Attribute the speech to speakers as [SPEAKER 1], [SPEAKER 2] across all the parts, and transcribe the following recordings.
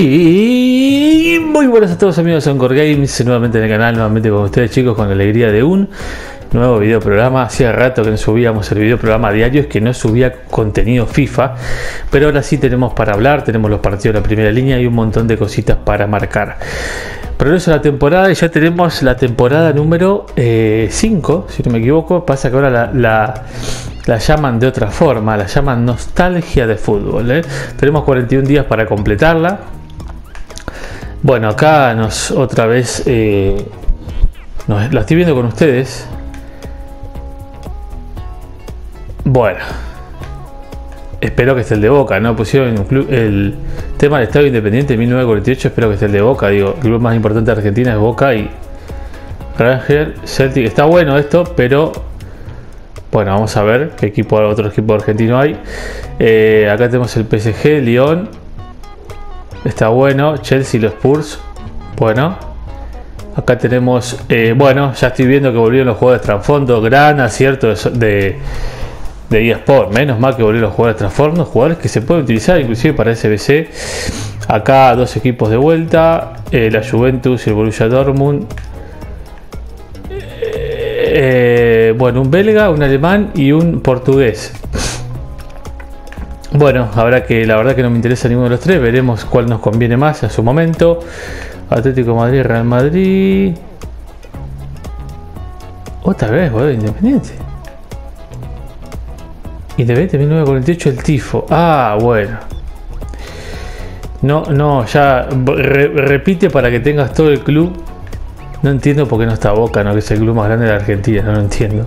[SPEAKER 1] Y muy buenas a todos amigos de Encore Games, nuevamente en el canal, nuevamente con ustedes chicos, con la alegría de un nuevo video programa. Hacía rato que no subíamos el video programa diario, es que no subía contenido FIFA, pero ahora sí tenemos para hablar, tenemos los partidos de la primera línea y un montón de cositas para marcar. Progreso de la temporada y ya tenemos la temporada número 5, eh, si no me equivoco. Pasa que ahora la, la, llaman de otra forma, la llaman nostalgia de fútbol. ¿eh? Tenemos 41 días para completarla. Bueno, acá nos otra vez eh, la estoy viendo con ustedes. Bueno, espero que esté el de Boca, ¿no? Pusieron el tema del Estado Independiente 1948, espero que esté el de Boca. Digo, el club más importante de Argentina es Boca y Ranger, Celtic. Está bueno esto, pero bueno, vamos a ver qué equipo, otro equipo argentino hay. Eh, acá tenemos el PSG, Lyon. Está bueno. Chelsea, los Spurs. Bueno. Acá tenemos, eh, bueno, ya estoy viendo que volvieron los jugadores de trasfondo. Gran acierto de de eSport. Menos mal que volvieron los jugadores Transformers, jugadores que se pueden utilizar inclusive para SBC. Acá dos equipos de vuelta, eh, la Juventus y el Borussia Dortmund. Eh, bueno, un belga, un alemán y un portugués. Bueno, habrá que, la verdad que no me interesa ninguno de los tres, veremos cuál nos conviene más en su momento. Atlético Madrid, Real Madrid. Otra vez, boludo, Independiente. Independiente 1948 el tifo. Ah, bueno. No, no, ya repite para que tengas todo el club. No entiendo por qué no está Boca, ¿no? que es el club más grande de la Argentina, no lo entiendo.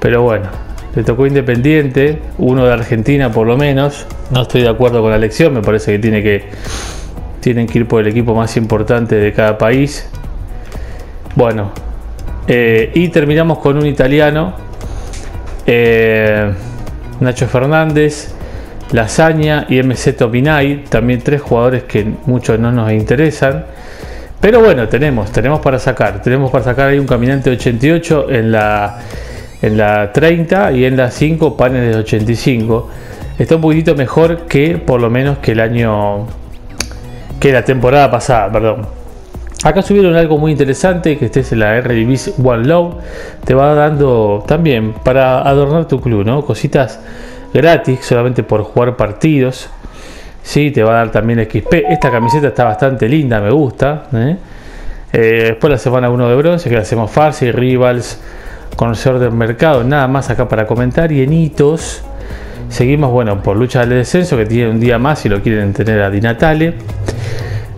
[SPEAKER 1] Pero bueno, le tocó Independiente, uno de Argentina por lo menos. No estoy de acuerdo con la elección, me parece que tiene que tienen que ir por el equipo más importante de cada país. Bueno, eh, y terminamos con un italiano. Eh, Nacho Fernández, Lasaña y MC Topinay, también tres jugadores que muchos no nos interesan. Pero bueno, tenemos, tenemos para sacar. Tenemos para sacar ahí un caminante de 88 en la, en la 30 y en la 5 paneles de 85. Está un poquitito mejor que por lo menos que el año que la temporada pasada, perdón. Acá subieron algo muy interesante, que este es la RDBs One Low. Te va dando también para adornar tu club, ¿no? Cositas gratis, solamente por jugar partidos. Sí, te va a dar también XP. Esta camiseta está bastante linda, me gusta. ¿eh? Eh, después la semana 1 de bronce, que la hacemos fácil, Rivals, conocedor del mercado. Nada más acá para comentar. Y en hitos, seguimos, bueno, por lucha del descenso, que tiene un día más si lo quieren tener a Di Natale.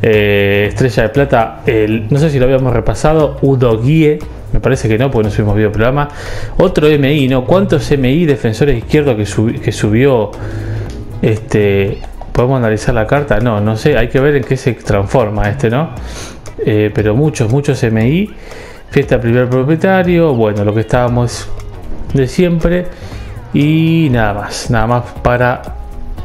[SPEAKER 1] Eh, estrella de Plata, el, no sé si lo habíamos repasado, Udo Guie, me parece que no, porque no subimos video programa. Otro MI, ¿no? ¿Cuántos MI defensores izquierdos que, que subió? Este, ¿Podemos analizar la carta? No, no sé, hay que ver en qué se transforma este, ¿no? Eh, pero muchos, muchos MI. Fiesta primer propietario, bueno, lo que estábamos de siempre. Y nada más, nada más para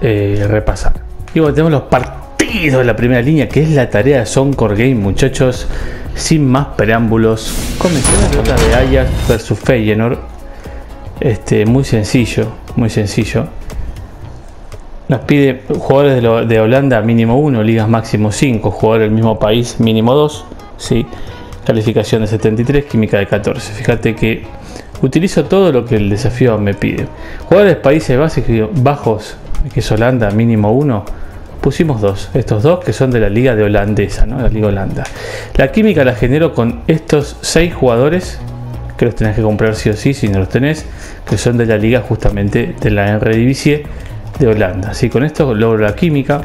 [SPEAKER 1] eh, repasar. Y bueno, tenemos los partidos de la primera línea, que es la tarea de Soncor Game, muchachos. Sin más preámbulos, comenzamos la de Ajax versus Feyenoord. Este, muy sencillo, muy sencillo. Nos pide jugadores de, Holanda mínimo 1, ligas máximo 5, jugadores del mismo país mínimo 2, ¿sí? Calificación de 73, química de 14. Fíjate que utilizo todo lo que el desafío me pide. Jugadores países bajos, que es Holanda mínimo 1, pusimos dos, estos dos que son de la liga de holandesa, ¿no? la liga holanda. La química la genero con estos seis jugadores que los tenés que comprar sí o sí si no los tenés, que son de la liga justamente de la Eredivisie de Holanda. Así con esto logro la química.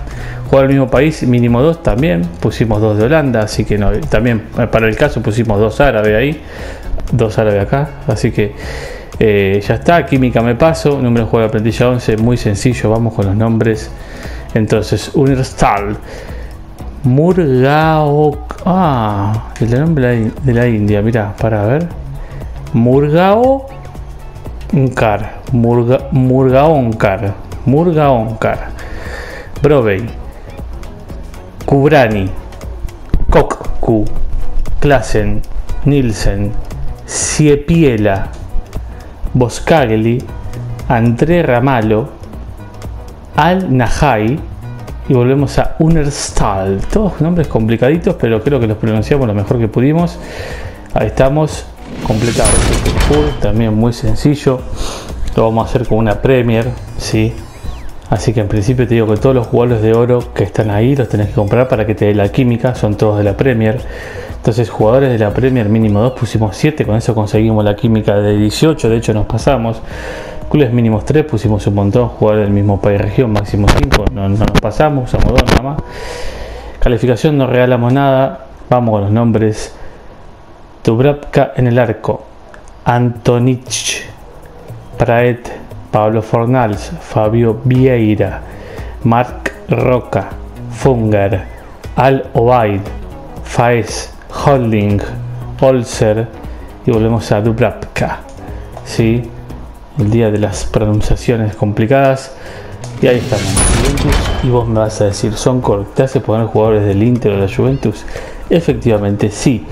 [SPEAKER 1] Jugar al mismo país, mínimo dos también. Pusimos dos de Holanda, así que no, también para el caso pusimos dos árabes ahí, dos árabes acá. Así que eh, ya está, química me paso. Número de juego de plantilla 11, muy sencillo. Vamos con los nombres entonces, Universal. Murgao. Ah, el nombre de la India. Mira, para ver. Murgao. Unkar. Murga, Murgaonkar. Murgaonkar. Brovey. Kubrani. Kokku. Klassen. Nielsen. Siepiela. Boscagli. André Ramalo. Al Nahai y volvemos a Unerstal. Todos nombres complicaditos, pero creo que los pronunciamos lo mejor que pudimos. Ahí estamos, completados. también muy sencillo. Lo vamos a hacer con una Premier, ¿sí? Así que en principio te digo que todos los jugadores de oro que están ahí los tenés que comprar para que te dé la química, son todos de la Premier. Entonces, jugadores de la Premier mínimo 2 pusimos 7, con eso conseguimos la química de 18, de hecho nos pasamos. Clubes mínimos 3 pusimos un montón, jugadores del mismo país región máximo 5, no, nos pasamos, usamos 2 nada más. Calificación no regalamos nada, vamos con los nombres. Dubravka en el arco, Antonich, Praet, Pablo Fornals, Fabio Vieira, Marc Roca, Fungar, Al Obaid, Faes, Holding, Olser y volvemos a Dubravka. ¿sí? El día de las pronunciaciones complicadas. Y ahí estamos. y vos me vas a decir, ¿son ¿te hace poner jugadores del Inter o de la Juventus? Efectivamente, sí.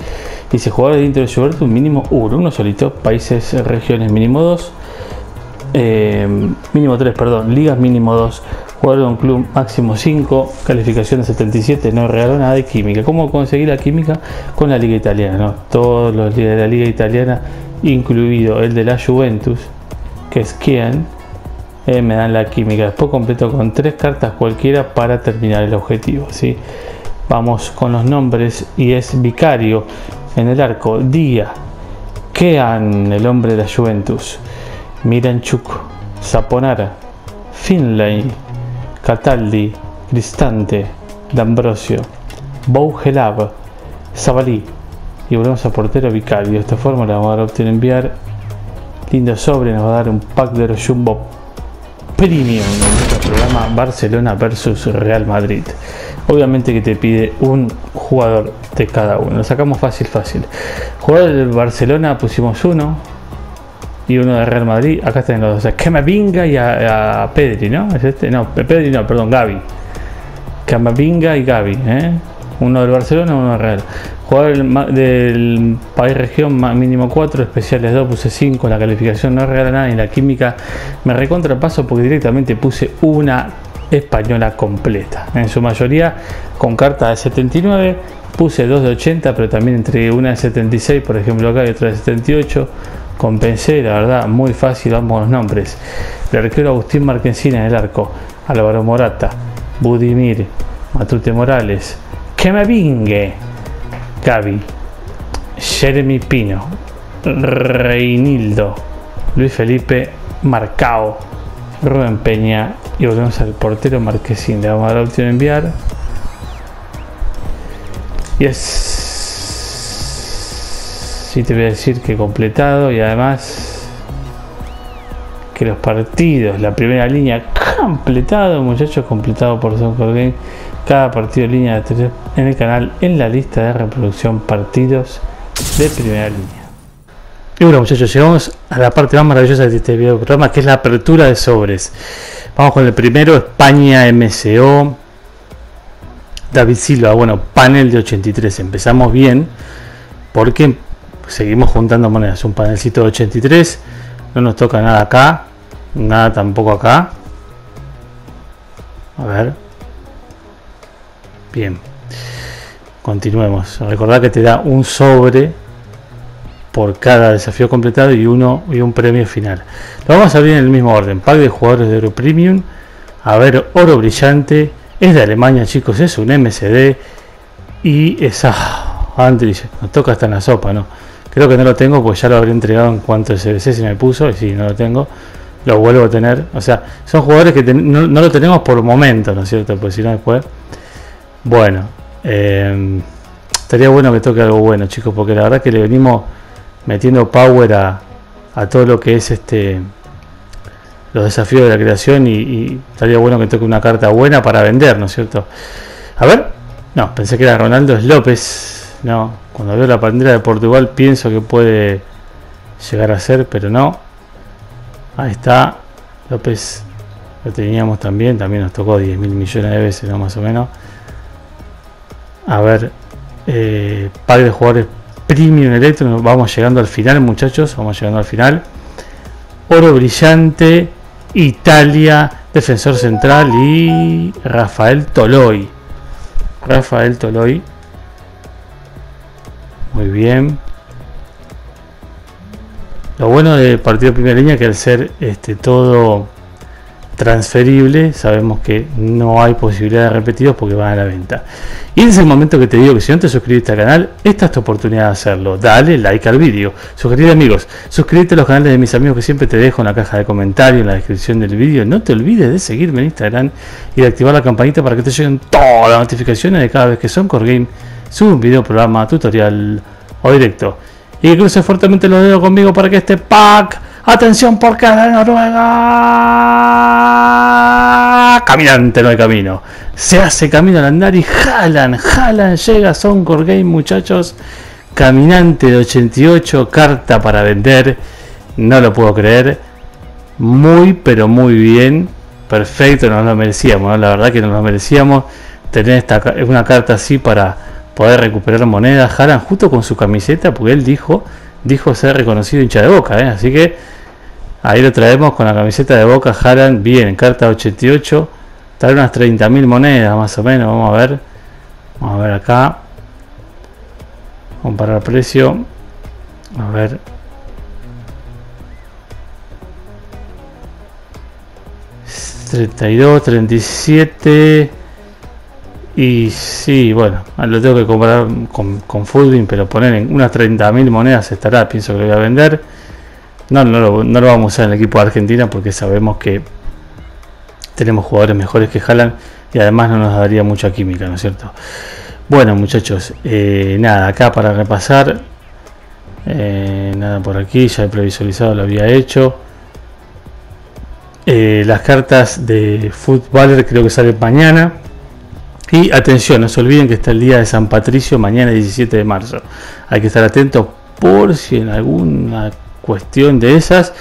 [SPEAKER 1] Dice jugadores del Inter o de Juventus, mínimo uno, uno solito. Países, regiones, mínimo dos. Eh, mínimo tres, perdón. Ligas, mínimo dos jugador de un club máximo 5, calificación de 77, no regaló nada de química. ¿Cómo conseguir la química? Con la liga italiana, todos los de la liga italiana, incluido el de la Juventus, que es quien eh, me dan la química. Después completo con tres cartas cualquiera para terminar el objetivo. ¿sí? Vamos con los nombres y es Vicario en el arco, Día, Kean, el hombre de la Juventus, Miranchuk, Saponara, Finlay, Cataldi, Cristante, D'Ambrosio, Bougelab, Zabalí y volvemos a portero Vicario. De esta forma le vamos a dar opción enviar. Lindo sobre, nos va a dar un pack de Jumbo Premium en programa Barcelona versus Real Madrid. Obviamente que te pide un jugador de cada uno. Lo sacamos fácil, fácil. Jugador del Barcelona pusimos uno y uno de Real Madrid. Acá están los dos. O sea, Vinga y a, Pedri, ¿no? ¿Es este? No, Pedri no, perdón, Gaby. Vinga y Gaby, ¿eh? Uno del Barcelona, uno del Real. Jugador del, país región mínimo 4, especiales 2, puse 5, la calificación no regala nada y la química me recontra paso porque directamente puse una española completa. En su mayoría con carta de 79, puse 2 de 80, pero también entre una de 76, por ejemplo acá y otra de 78 compensé, la verdad, muy fácil, vamos los nombres. El arquero Agustín Marquencina en el arco, Álvaro Morata, Budimir, Matute Morales, Kemavingue, Gaby, Jeremy Pino, Reinildo, Luis Felipe Marcao, Rubén Peña y volvemos al portero Marquesín. Le vamos a dar la de enviar. Y es sí te voy a decir que completado y además que los partidos, la primera línea completado, muchachos, completado por Game. Cada partido de línea de 3 en el canal en la lista de reproducción partidos de primera línea. Y bueno muchachos, llegamos a la parte más maravillosa de este video programa que es la apertura de sobres. Vamos con el primero, España MCO. David Silva, bueno, panel de 83. Empezamos bien porque seguimos juntando monedas. Un panelcito de 83. No nos toca nada acá. Nada tampoco acá. A ver. Bien. Continuemos. Recordad que te da un sobre por cada desafío completado y uno y un premio final. Lo vamos a abrir en el mismo orden. Pack de jugadores de Euro Premium. A ver, oro brillante. Es de Alemania, chicos. Es un MCD. Y esa. Ah, nos toca hasta en la sopa, ¿no? Creo que no lo tengo, pues ya lo habría entregado en cuanto el CBC se me puso. Y si no lo tengo, lo vuelvo a tener. O sea, son jugadores que no, lo tenemos por momento, ¿no es cierto? Pues si no después. Bueno, eh, estaría bueno que toque algo bueno, chicos, porque la verdad que le venimos metiendo power a, a todo lo que es este los desafíos de la creación y, y, estaría bueno que toque una carta buena para vender, ¿no es cierto? A ver, no, pensé que era Ronaldo López, no, cuando veo la bandera de Portugal pienso que puede llegar a ser, pero no. Ahí está. López lo teníamos también, también nos tocó 10 mil millones de veces, ¿no? Más o menos. A ver, eh, de jugadores premium electro. Vamos llegando al final, muchachos. Vamos llegando al final. Oro brillante. Italia, defensor central y Rafael Toloy. Rafael Toloy. Muy bien. Lo bueno del partido de primera línea que al ser este todo transferible, sabemos que no hay posibilidad de repetidos porque van a la venta. Y en ese momento que te digo que si no te suscribiste al canal, esta es tu oportunidad de hacerlo. Dale like al vídeo. Suscríbete amigos, suscríbete a los canales de mis amigos que siempre te dejo en la caja de comentarios, en la descripción del vídeo. No te olvides de seguirme en Instagram y de activar la campanita para que te lleguen todas las notificaciones de cada vez que son Core sube un video, programa, tutorial o directo. Y que cruce fuertemente los dedos conmigo para que este pack Atención porque es de Noruega. Caminante no hay camino. Se hace camino al andar y jalan, jalan, llega Soncor Game muchachos. Caminante de 88, carta para vender. No lo puedo creer. Muy pero muy bien. Perfecto, nos lo merecíamos. La verdad que nos lo merecíamos. Tener esta, una carta así para poder recuperar moneda. Jalan justo con su camiseta porque él dijo dijo ser reconocido hincha de boca, ¿eh? así que Ahí lo traemos con la camiseta de Boca Jalan, bien, carta 88. Trae unas 30.000 monedas más o menos, vamos a ver. Vamos a ver acá. Comparar precio. A ver. ...32, 37... Y sí, bueno, lo tengo que comparar con, con pero poner en unas 30.000 monedas estará, pienso que lo voy a vender. No, no lo, no lo vamos a usar en el equipo de Argentina porque sabemos que tenemos jugadores mejores que Jalan y además no nos daría mucha química, ¿no es cierto? Bueno, muchachos, eh, nada, acá para repasar, eh, nada por aquí, ya he previsualizado, lo había hecho. Eh, las cartas de Footballer creo que salen mañana. Y atención, no se olviden que está el día de San Patricio, mañana 17 de marzo. Hay que estar atentos por si en alguna cuestión de esas,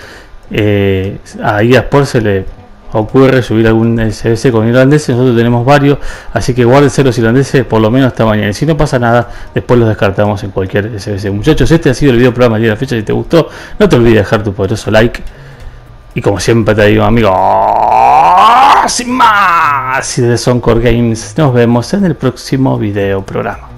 [SPEAKER 1] eh, a por se le ocurre subir algún SBC con irlandeses, nosotros tenemos varios, así que guárdense los irlandeses por lo menos hasta mañana. Y si no pasa nada, después los descartamos en cualquier SBC. Muchachos, este ha sido el video programa de la fecha. Si te gustó, no te olvides de dejar tu poderoso like. Y como siempre te digo, amigo, sin más, y de Soncore Games, nos vemos en el próximo video programa.